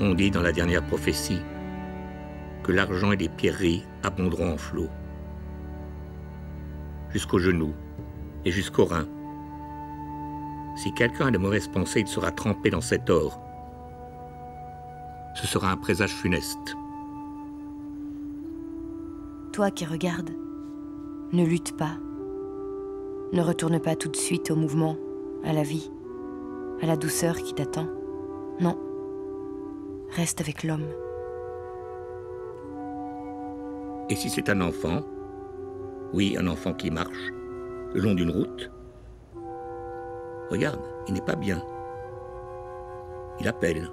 On dit dans la dernière prophétie que l'argent et les pierreries abonderont en flots, jusqu'aux genoux et jusqu'aux reins. Si quelqu'un a de mauvaises pensées, il sera trempé dans cet or. Ce sera un présage funeste. Toi qui regardes, ne lutte pas. Ne retourne pas tout de suite au mouvement, à la vie, à la douceur qui t'attend. Non. Reste avec l'homme. Et si c'est un enfant? Oui, un enfant qui marche, le long d'une route. Regarde, il n'est pas bien. Il appelle.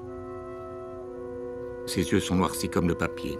Ses yeux sont noircis comme le papier.